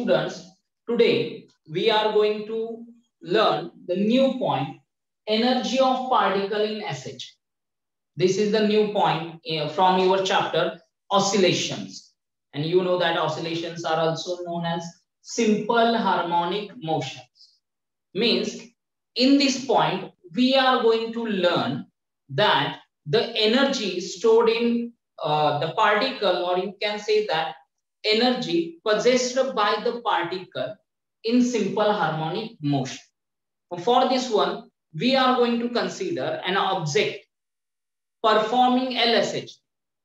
students, today we are going to learn the new point, energy of particle in SH. This is the new point uh, from your chapter, oscillations. And you know that oscillations are also known as simple harmonic motions. Means in this point, we are going to learn that the energy stored in uh, the particle, or you can say that energy possessed by the particle in simple harmonic motion. For this one, we are going to consider an object performing LSH.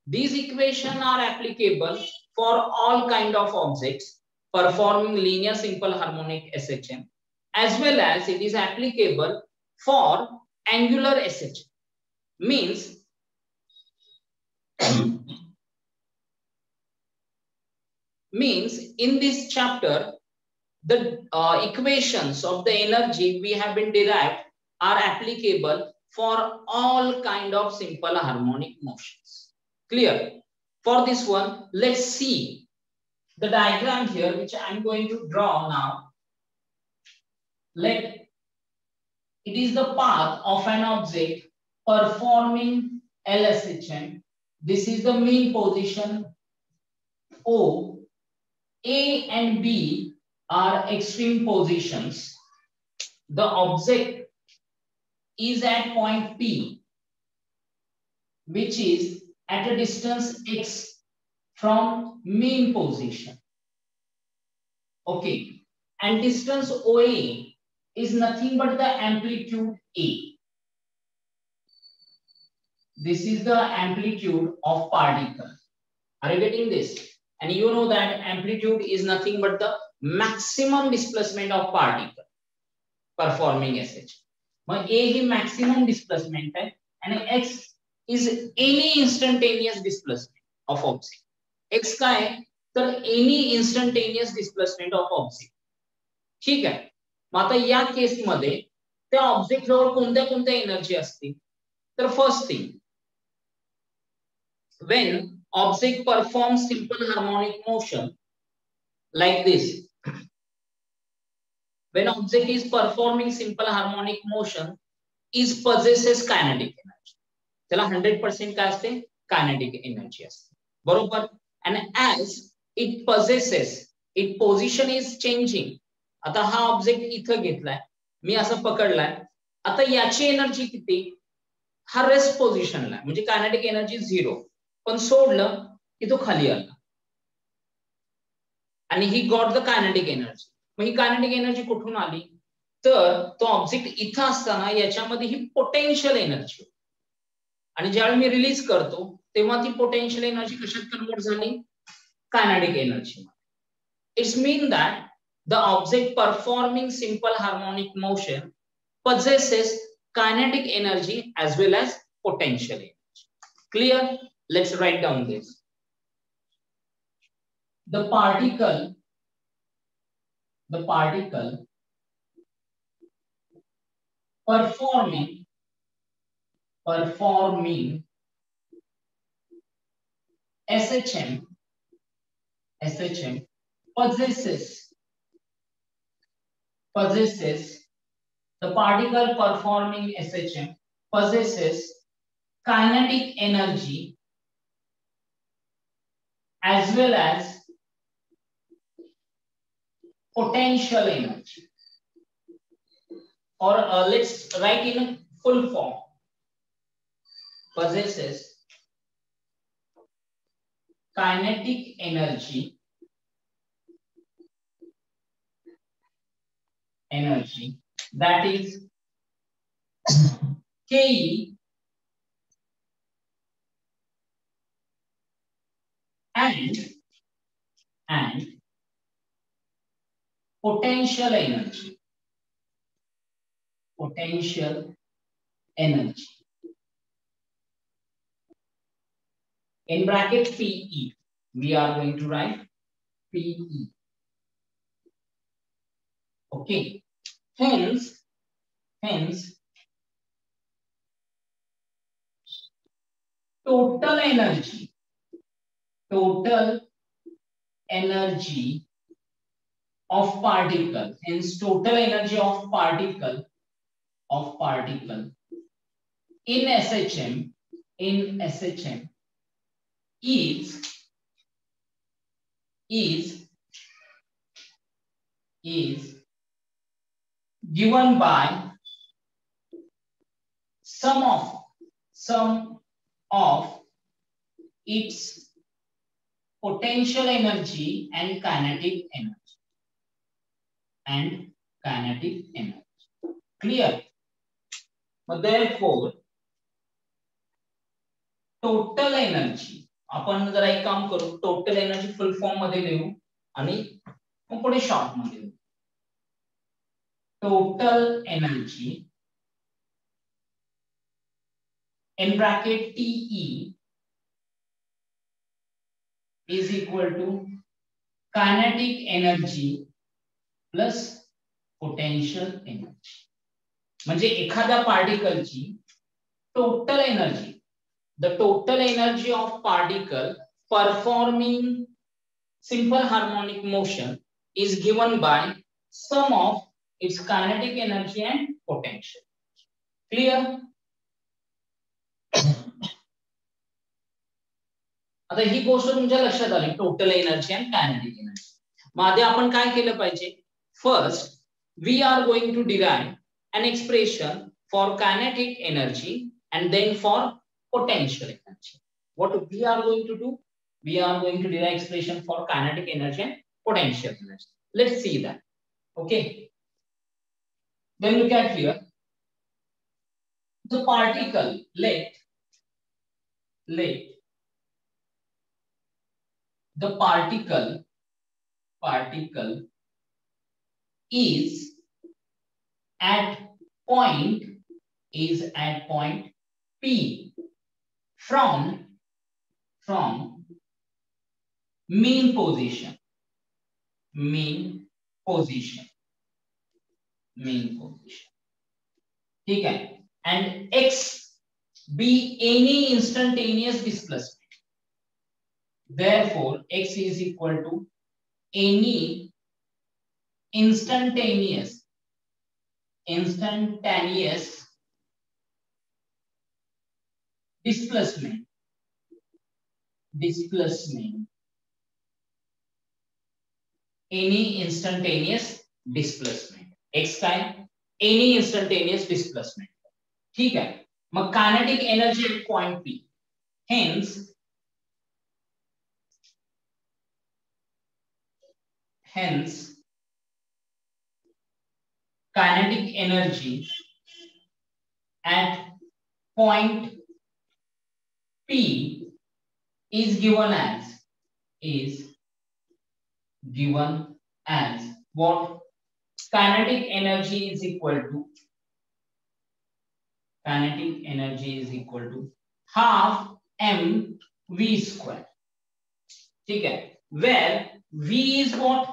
These equations are applicable for all kind of objects performing linear simple harmonic SHM as well as it is applicable for angular SHM. Means means in this chapter the uh, equations of the energy we have been derived are applicable for all kind of simple harmonic motions. Clear? For this one, let's see the diagram here, which I'm going to draw now. Let it is the path of an object performing LSHM. This is the mean position O. A and B are extreme positions. The object is at point P, which is at a distance x from mean position. Okay, and distance OA is nothing but the amplitude A. This is the amplitude of particle. Are you getting this? And you know that amplitude is nothing but the maximum displacement of particle performing SH. मग A ही maximum displacement आहे आणि X is any instantaneous displacement of object X काय तर any instantaneous displacement of object ठीक आहे मग आता या केसमध्ये त्या ऑब्जेक्ट जवळ कोणत्या कोणत्या एनर्जी असतील? तर first thing when object perform simple harmonic motion like this when object is performing simple harmonic motion is possesses kinetic energy त्याला 100% काय असते kinetic energy असते बरोबर and as it possesses it position is changing आता हा object इथं घेतलाय मी असं पकडलाय आता याची एनर्जी किती हा रेस्ट पोझिशनला म्हणजे कायनेटिक एनर्जी झिरो पण सोडलं की तो खाली आला. आणि he got the kinetic energy. मग ही कायनेटिक एनर्जी कुठून आली? तर तो ऑब्जेक्ट इथं असताना याच्यामध्ये ही पोटेन्शियल एनर्जी आणि ज्यावेळी मी रिलीज करतो तेव्हा ती पोटेन्शियल एनर्जी कशात कन्वर्ट झाली? Kinetic energy it's mean that the object performing simple harmonic motion possesses kinetic energy as well as potential energy. Clear? Let's write down this. The particle the particle performing performing SHM SHM possesses possesses the particle performing SHM possesses kinetic energy as well as potential energy. Or uh, let's write in full form. Possesses kinetic energy energy that is Ke and and potential energy. Potential energy. In bracket PE, we are going to write PE. Okay. Hence, hence, total energy, total energy of particle, hence total energy of particle of particle in SHM in SHM is is is given by sum of sum of its potential energy and kinetic energy and kinetic energy clear but therefore total energy आपण जरा एक काम करू total energy full form मध्ये लिहू short मध्ये total energy in bracket TE is equal to kinetic energy plus potential energy म्हणजे एखाद्या पार्टिकलची total energy the total energy of particle performing simple harmonic motion is given by sum of its kinetic energy and potential. Clear? आता ही गोष्ट तुमच्या लक्षात आली total energy and kinetic energy मग आधी आपण काय केलं पाहिजे first we are going to derive an expression for kinetic energy and then for potential energy. What we are going to do? We are going to derive expression for kinetic energy and potential energy. Let's see that. Okay. Then look at here. The particle, let, let, the particle, particle is at point, is at point P from from mean position mean position mean position ठीक है and x be any instantaneous displacement therefore x is equal to any instantaneous instantaneous displacement displacement any instantaneous displacement x काय any instantaneous displacement ठीक है मग kinetic energy at point p hence hence kinetic energy at point P is given as is given as what kinetic energy is equal to kinetic energy is equal to half m v square ठीक है where v is what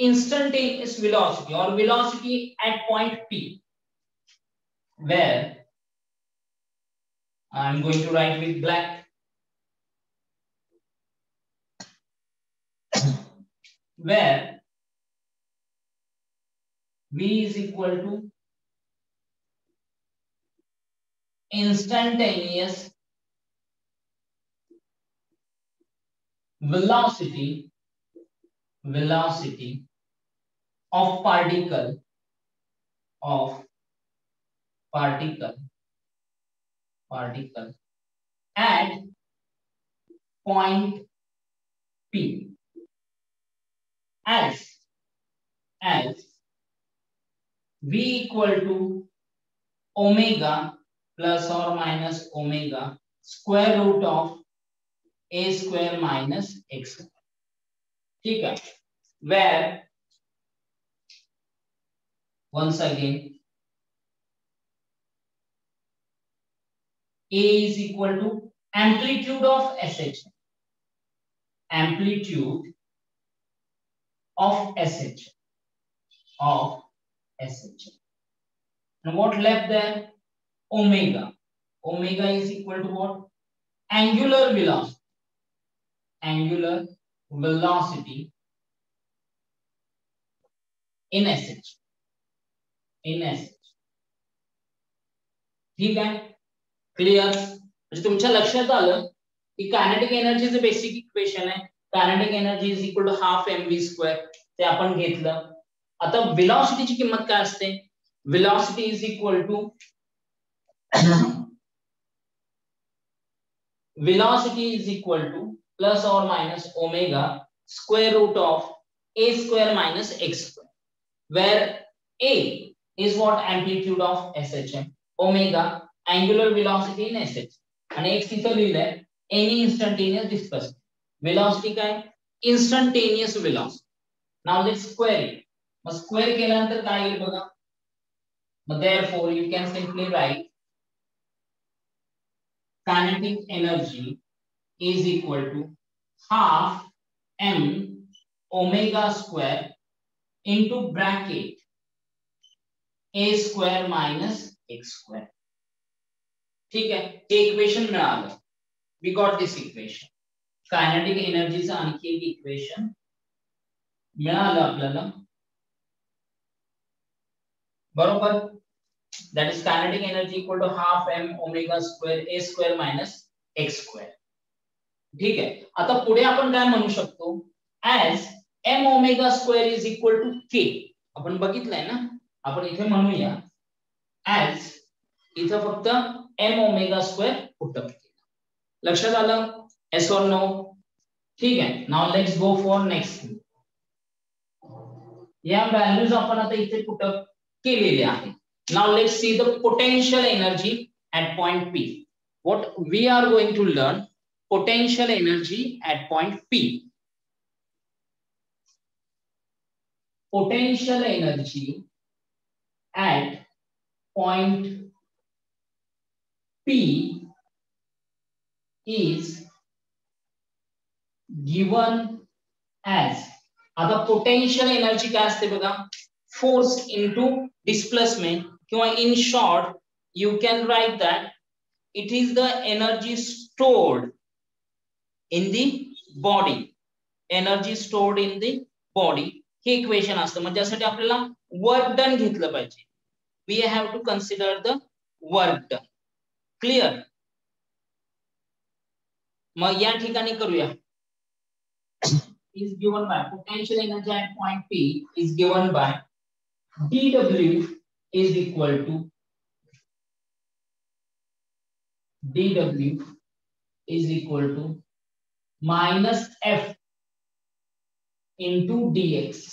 Instantaneous velocity or velocity at point p where I'm going to write with black. Where V is equal to instantaneous velocity velocity of particle of particle particle at point P as as V equal to omega plus or minus omega square root of a square minus x ठीक है where once again, A is equal to amplitude of SH. Amplitude of SH. Of SH. And what left there? Omega. Omega is equal to what? Angular velocity. Angular velocity in SH. In S ठीक basic equation आहे. Kinetic energy is equal to half M V square ते आपण घेतलं. आता विलॉसिटीची किंमत काय असते? Velocity is equal to velocity is equal to plus or minus omega square root of a square minus x square, where a is what amplitude of SHM omega angular velocity in SH आणि x तिथं लिहिलंय any instantaneous displacement velocity काय instantaneous velocity now let's square it mug square केल्यानंतर काय येईल बघा मग therefore you can simply write kinetic energy is equal to half m omega square into bracket A square minus X square ठीक है? Equation we got this equation kinetic energy एक equation मिला बरोबर? That is kinetic energy equal to half M omega square A square minus X square ठीक है? आता पुढे आपण काय म्हणू शकतो? As M omega square is equal to K आपण बघितलंय ना? अपन इधे मनुया एज इत फम ओमेगा स्क्वेर पुटअप लक्ष एस और नो ठीक है now let's go for next या वैल्यूज़ अपन आता इतने पुटअप के लिए now let's see the potential energy at point P what we are going to learn potential energy at point P potential energy at point P is given as. आता potential energy काय असते बघा? Force into displacement किंवा in short you can write that it is the energy stored in the body energy stored in the body hey equation असतं. म्हणजे त्यासाठी आपल्याला work done घेतलं पाहिजे we have to consider the work done clear मग या ठिकाणी करूया is given by potential energy at point P is given by dw is equal to dw is equal to minus f into dx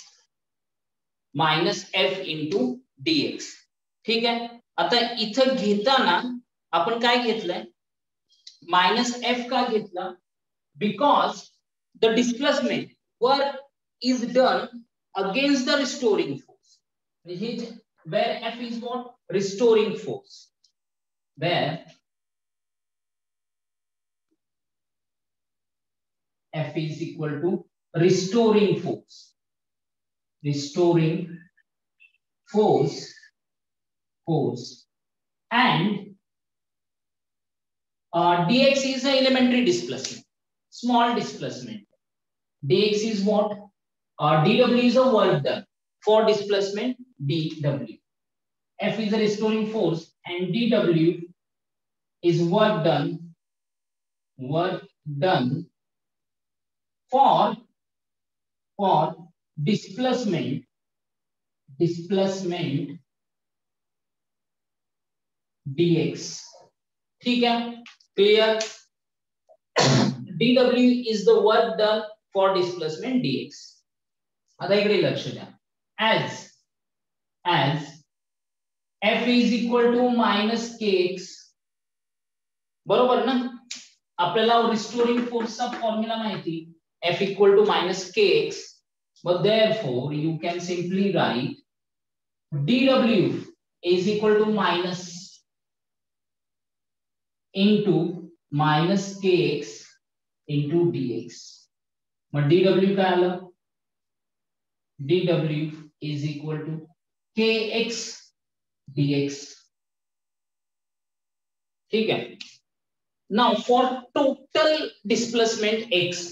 Minus F into D X ठीक है? आता इत घता का minus F का because the displacement work is done against the restoring force where F is what restoring force where F is equal to restoring force. Restoring force. Force. And uh, dx is an elementary displacement. Small displacement. dx is what? Uh, dw is a work done. For displacement, dw. F is a restoring force and dw is work done, work done for, for displacement, displacement dx. ठीक है clear dw is the work done for displacement dx आता इकडे लक्ष द्या as as f is equal to minus kx बरोबर ना आपल्याला restoring फोर्सचा फॉर्म्युला माहिती f equal to minus kx but therefore you can simply write dw is equal to minus into minus kx into dx mug dw काय आलं dw is equal to kx dx ठीक है now for total displacement x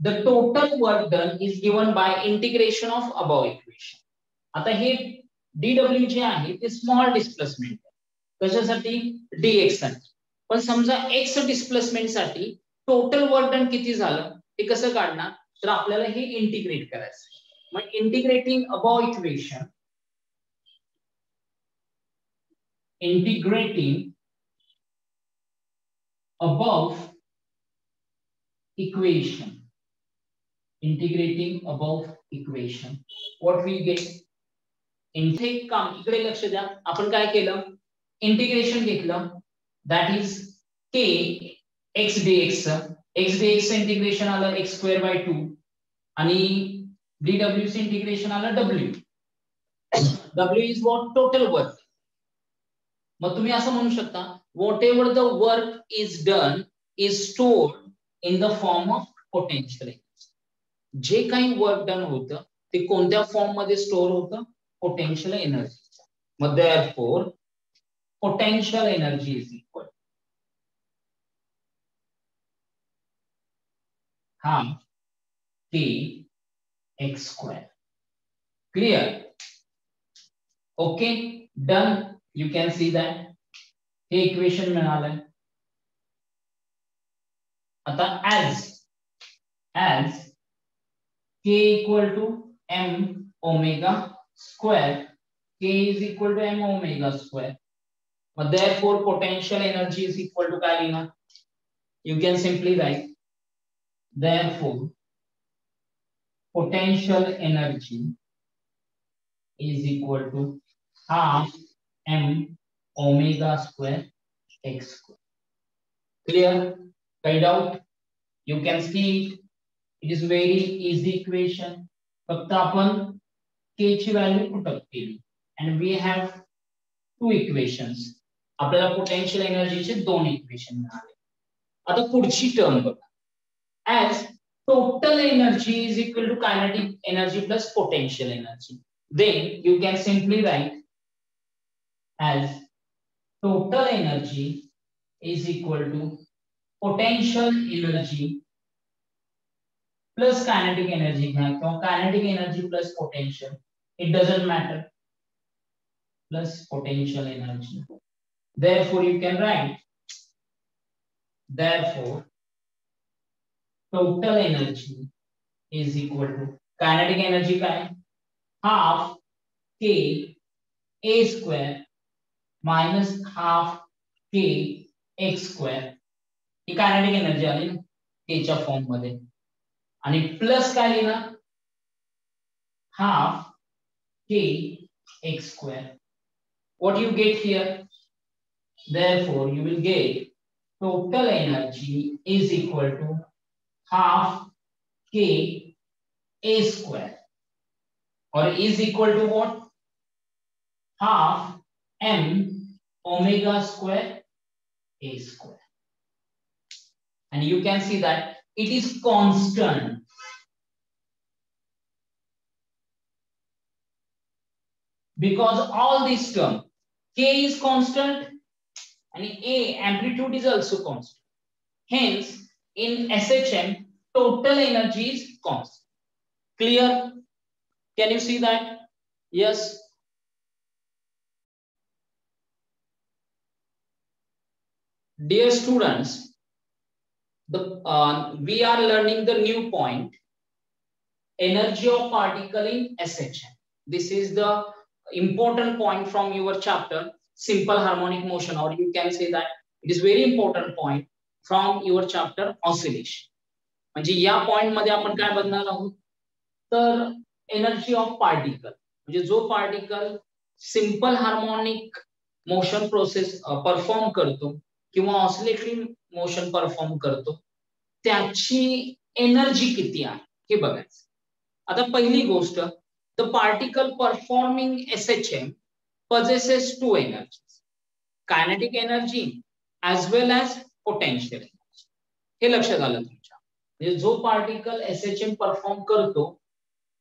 the total work done is given by integration of above equation. आता हे DW जे आहे ते small displacement कशासाठी? डीएक्ससाठी. पण समजा एक्स डिस्प्लेसमेंटसाठी टोटल वर्क डन किती झालं? ते कसं काढणार? तर आपल्याला हे इंटिग्रेट करायचं मग integrating above equation integrating above equation integrating above equation what we get इथे काम इकडे लक्ष द्या. आपण काय केलं? इंटिग्रेशन घेतलं. That is K X D X X D X integration आलं एक्स स्क्वेअर बाय टू आणि डी डब्ल्यू सी इंटिग्रेशन आलं W W is what total work मग तुम्ही असं म्हणू शकता whatever the work is done is stored in the form of potential जे काही work done होतं form मध्ये स्टोअर होतं? Potential energy mug for potential energy is equal हा. K X square clear okay done you can see that hey equation मिळालंय. आता as as k equal to m omega square. k is equal to m omega square. But therefore, potential energy is equal to Kalina. You can simply write. Therefore, potential energy is equal to half m omega square x square. Clear? Carried out? You can see it it is very easy equation फक्त आपण k ची value put up केली. And we have two equations आपल्याला potential energy चे दोन equation मिळाले. आता पुढची टर्म बघा. As total energy is equal to kinetic energy plus potential energy then you can simply write as total energy is equal to potential energy plus kinetic energy kinetic energy plus potential it doesn't matter plus potential energy therefore you can write therefore total energy is equal to kinetic energy kind half k a square minus half K X square he kinetic energy आली ना केच्या form मध्ये आणि plus काय लिहिणार half K X square what you get here therefore you will get total energy is equal to half k a square or is equal to what half m omega square a square. And you can see that it is constant. Because all this term, K is constant and A amplitude is also constant. Hence, in SHM, total energy is constant. Clear? Can you see that? Yes. Dear students, the, uh, we are learning the new point, energy of particle in SHN. This is the important point from your chapter, simple harmonic motion, or you can say that it is very important point from your chapter oscillation. म्हणजे या पॉइंटमध्ये आपण काय बघणार आहोत तर energy of particle म्हणजे जो particle simple harmonic motion process perform करतो किंवा ऑसिलेटरी मोशन परफॉर्म करतो, त्याची एनर्जी किती आहे? हे बघायचं. आता पहिली गोष्ट the particle performing S H M possesses two energy kinetic energy as well as potential energy हे लक्षात आलं तुमच्या. म्हणजे जो particle S H M perform करतो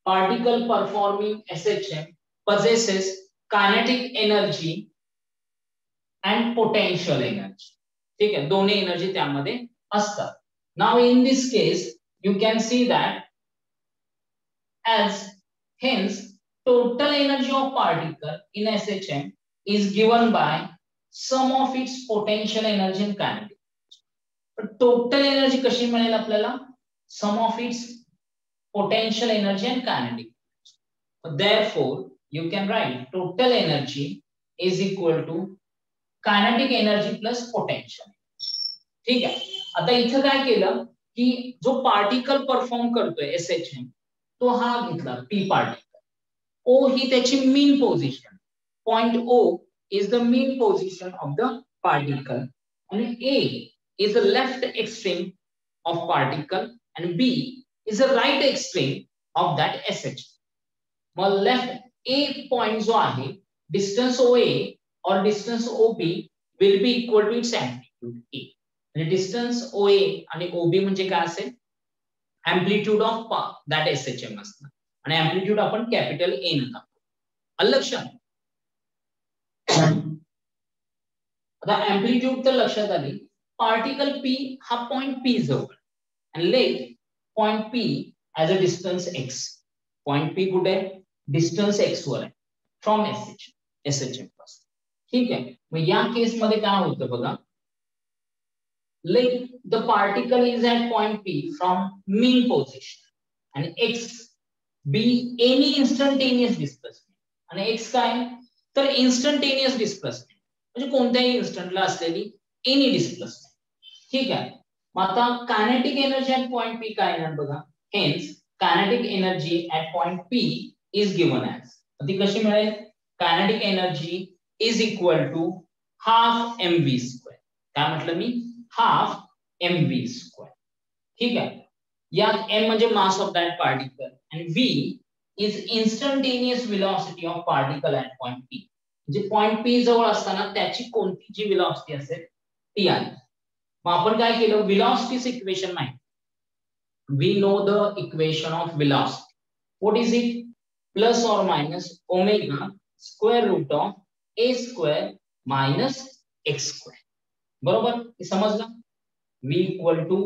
particle performing S H M possesses kinetic energy and potential energy ठीक है दोनों energy now in this case you can see that as hence total energy of particle in S H M is given by sum of its potential energy in kinetic total energy कशी मिले अपने sum of its potential energy and kinetic therefore you can write total energy is equal to kinetic energy plus potential. ठीक आहे आता इथं काय केलं की जो पार्टिकल परफॉर्म करतोय एस एच एम तो हा घेतला पी पार्टिकल ओ ही त्याची mean position point O is the mean position of the particle आणि A is the left extreme of particle and B is the right extreme of that SH. मग left A point जो आहे ओ OA or distance OB will be equal to its amplitude A. म्हणजे distance OA आणि OB म्हणजे काय असेल amplitude of that SHM असणार आणि amplitude आपण कॅपिटल ए न टाकतो लक्षात आता amplitude तर लक्षात आली पार्टिकल पी हा पॉइंट पी जवळ and let point P as a distance x. Point P कुठे डिस्टन्स एक्स वर आहे from S H S H M पासून ठीक आहे मग या केस मध्ये काय होतं बघा? The particle is at point P from mean position. and x be any instantaneous displacement. आणि x काय? तर displacement. म्हणजे कोणत्याही एनी डिस्प्लेसमेंट ठीक मग आता kinetic energy at point P काय येणार बघा? Energy at point P is given as ती कशी energy is equal to half M V square काय म्हटलं मी? हाफ़ एम व्ही स्क्वेअर ठीक आहे यात एम म्हणजे mass of that particle and V is instantaneous velocity of particle at point P म्हणजे पॉइंट पी जवळ असताना त्याची कोणती जी विलॉसिटी असेल? ती आहे. मग आपण काय केलं? विलॉसिटीच इक्वेशन माहिती we know the equation of velocity what is it plus or minus omega square root of A square minus X square बरोबर? समजलं? V equal to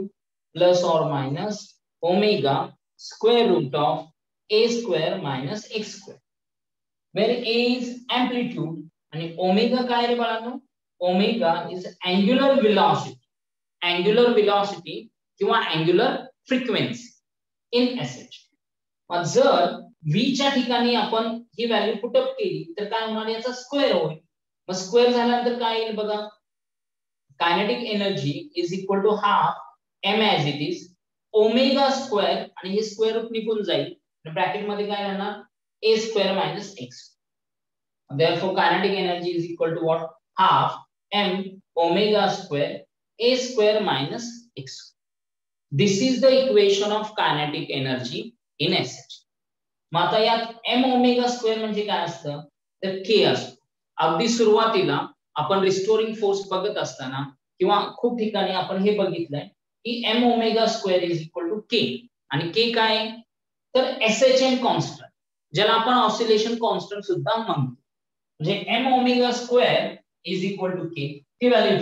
plus or minus omega square root of A square minus X square where A is amplitude आणि omega काय रे बाळांनो? Omega is angular velocity angular velocity किंवा angular frequency in एसेज जर च्या ठिकाणी आपण ही व्हॅल्यू पुटअप केली तर काय होणार? याचा स्क्वेअर होईल. मग स्क्वेअर झाल्यानंतर काय येईल बघा? Kinetic energy is equal to half M as it is omega square आणि हे स्क्वेअर रूट निघून जाईल. ब्रॅकेटमध्ये काय राहणार? A square minus X therefore kinetic energy is equal to what? Half m omega square a square minus x. This is the equation of kinetic energy in SH. यात M के restoring force बघत असताना किंवा खूप ठिकाणी की M omega square is equal to K K तर S H M constant oscillation constant सुद्धा म्हणतो. M omega square is equal to K ती value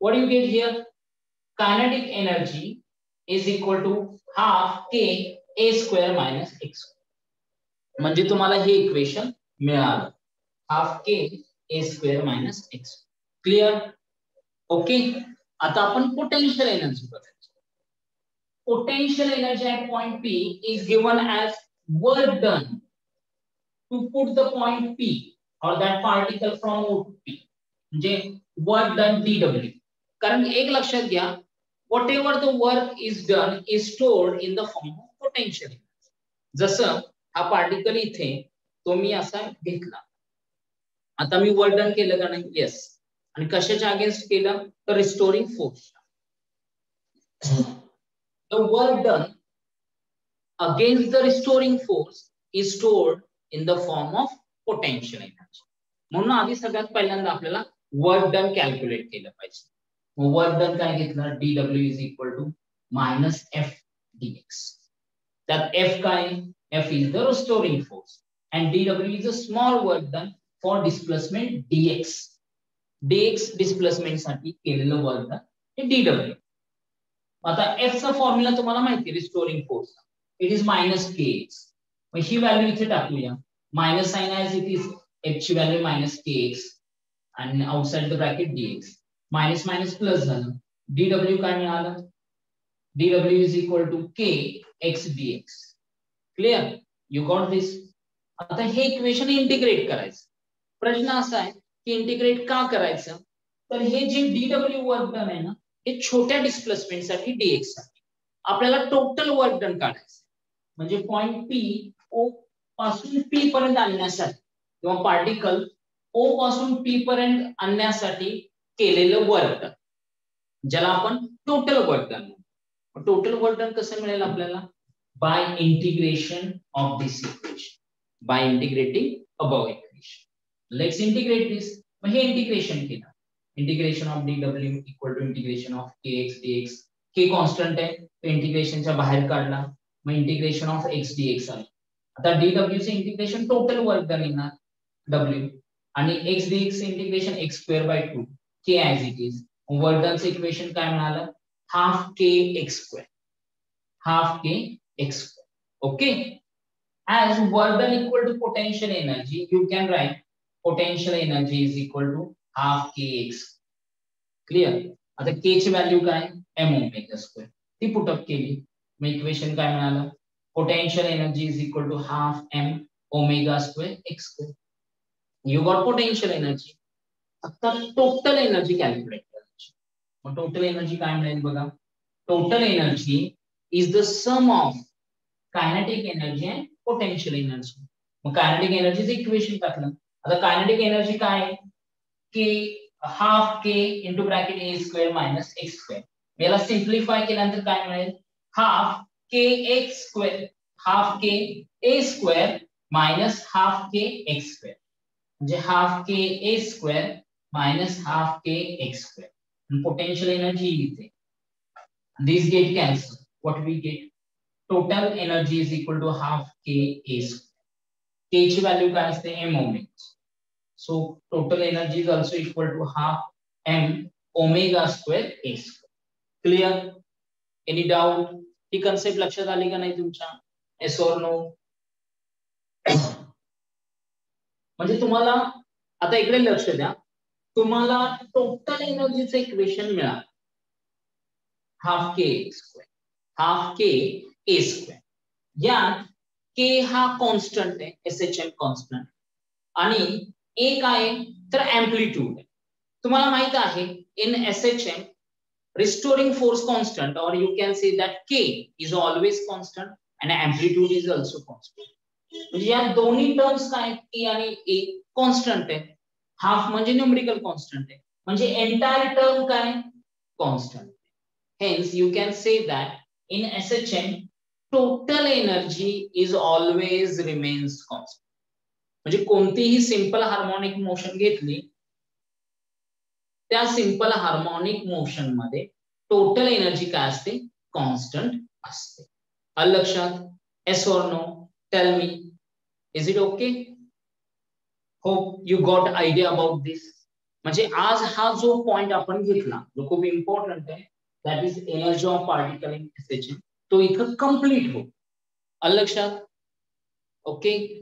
What do you get here? Kinetic energy is equal to half k a square minus x. म्हणजे तुम्हाला हे equation मिळालं half K A square minus X clear okay आता आपण potential energy बघायचं। Potential energy at point P is given as work done to put the point P or that particle from O to P, म्हणजे work done D W कारण एक लक्षात घ्या whatever the work is done is stored in the form of potential जसं हा particle इथे तो मी असा घेतला. आता मी वर्डन केलं का नाही? येस आणि कशाच्या अगेन्स्ट केलं? तर restoring force the work done against the restoring force is stored in the form of potential energy म्हणून आधी सगळ्यात पहिल्यांदा आपल्याला वर्क डन कॅल्क्युलेट केलं पाहिजे. वर्क डन काय घेतलं? D W is equal to minus F D X त्यात एफ काय? F is the restoring force and dW is a small small done done for dx. DX DX डिस्प्लेसमेंटसाठी केलेलं work done हे dw. आता F चा formula तुम्हाला माहिती restoring force it is minus K X he value इथे टाकूया. Minus sign आहे it is एफची व्हॅल्यू मायनस के एक्स आणि outside the bracket DX minus minus plus झालं. डीडब्ल्यू काय मिळालं? DW is equal to K X DX clear you got this आता हे इक्वेशन इंटिग्रेट करायचं. प्रश्न असा आहे की इंटिग्रेट का करायचं? तर हे जे डीडब्ल्यू वर्क डन आहे ना हे छोट्या डिस्प्लेसमेंटसाठी डीएक्ससाठी आपल्याला टोटल वर्क डन काढायचं म्हणजे पॉइंट पी ओ पासून पी पर्यंत आणण्यासाठी किंवा पार्टिकल ओ पासून पी पर्यंत आणण्यासाठी केलेलं वर्क डन ज्याला आपण total work done total work done कसं मिळेल आपल्याला? By integration of this equation by integrating above equation let's integrate this मग हे इंटिग्रेशन केलं integration of D W equal to integration of K X D X K constant आहे तो इंटिग्रेशनच्या बाहेर काढला मग integration of X D X आलं D W चे integration total work done येणार डब्ल्यू आणि X D X integration X square by two K as it is work डनचं equation काय मिळालं half K X square half K X square okay as work equal to potential energy, you can write potential energy is equal to half kx. Clear आता K ची value काय M omega square ती put up केली मग equation काय मिळालं potential energy is equal to half M omega square X square you got potential energy आता total energy calculate करायची मग टोटल एनर्जी काय मिळेल बघा total energy is the sum of kinetic energy and potential energy mug kinetic एनर्जीचं equation टाकलं. आता kinetic energy काय? आहे की half K into bracket A square minus X square याला सिम्प्लिफाय केल्यानंतर काय मिळेल? Half K X square half K A square minus half K X square म्हणजे half K A square minus half K X square potential energy इथे. This get cancel what we get total energy is equal to half K A K ची value काय असते M omega so total energy is also equal to half M omega square A clear any doubt ही concept लक्षात आली का नाही तुमच्या S ओर no तुम्हाला, आता इकडे लक्ष द्या. तुम्हाला टोटल एनर्जीचं इक्वेशन मिळालं. Half K square half K A square यात के हा कॉन्स्टंट आहे S H M constant A काय तर अँप्लिट्यूड आहे. तुम्हाला माहित आहे in S H M restoring force constant, or you can say that k is always constant, and amplitude is also constant. म्हणजे या दोन्ही टर्म्स e आणि a कॉन्स्टंट आहे. हाफ़ म्हणजे न्यूमरिकल कॉन्स्टंट आहे. म्हणजे एंटायर टर्म काय? Constant hence you can say that in S H M total energy is always remains constant म्हणजे कोणतीही सिंपल हार्मोनिक मोशन घेतली त्या सिंपल हार्मोनिक मोशनमध्ये टोटल एनर्जी काय असते? कॉन्स्टंट असते. लक्षात? Yes or no tell me is it okay hope you got idea about this म्हणजे आज हा जो पॉइंट आपण घेतला जो खूप इम्पॉर्टंट आहे that is energy of particle in तो इत कंप्लीट हो लक्षात ओके